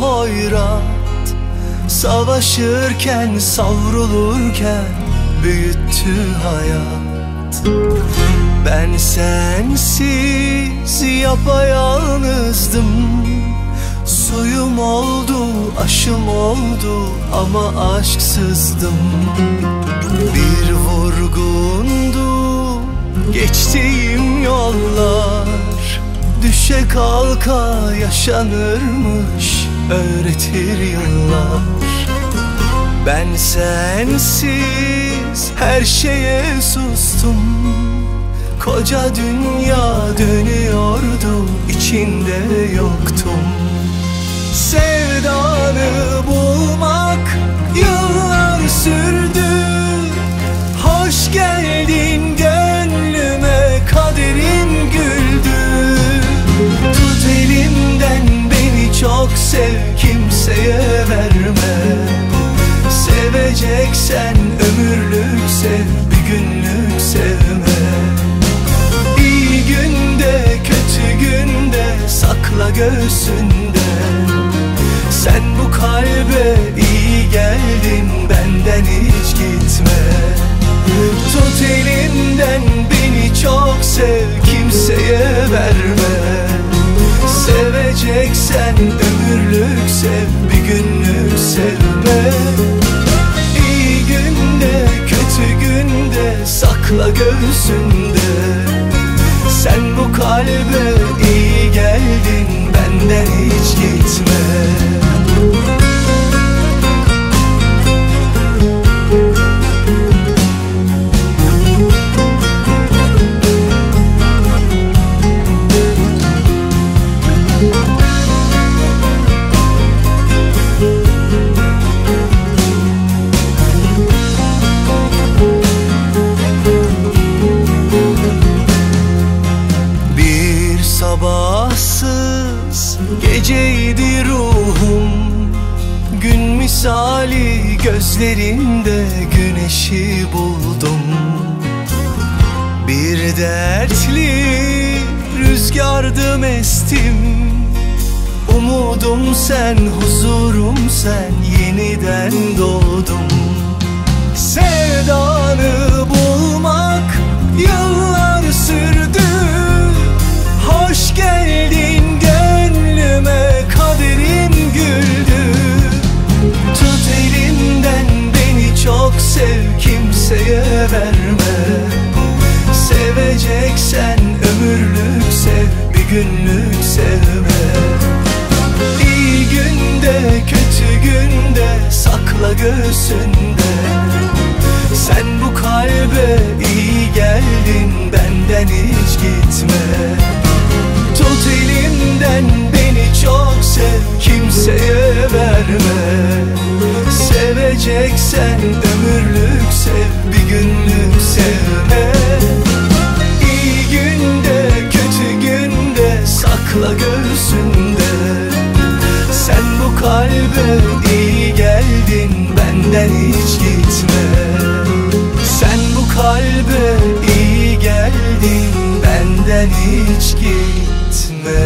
hayrat Savaşırken savrulurken büyüttü hayat. Ben sensiz yapayalnızdım. Suyum oldu, aşım oldu ama aşksızdım. Bir vurgundu geçtiğim yollar Düşe kalka yaşanırmış öğretir yıllar. Ben sensiz her şeye sustum. Koca dünya dönüyordu içinde yoktum. Sevdanı bulmak yıllar sürdü. Hoş geldin gönlüme sev kimseye verme. Seveceksen ömürlük sev bir günlük sevme. İyi günde kötü günde sakla göğsünde. Sen bu kalbe iyi geldin benden hiç gitme. Tut elimden beni çok sev kimseye verme. Seveceksen ömürlük sev bir günlük sevme. İyi günde kötü günde sakla göğsünde. Sen bu kalbe iyi geldin benden hiç gitme sabahsız geceydi ruhum. Gün misali gözlerinde güneşi buldum. Bir dertli rüzgardım estim Umudum sen, huzurum sen Yeniden doğdum. Sevdanı Seveceksen ömürlük sev bir günlük sevme. İyi günde kötü günde sakla göğsünde. Sen bu kalbe iyi geldin benden hiç gitme. Tut elimden beni çok sev kimseye verme. Seveceksen ömürlük kalbe iyi geldin benden hiç gitme. Sen bu kalbe iyi geldin benden hiç gitme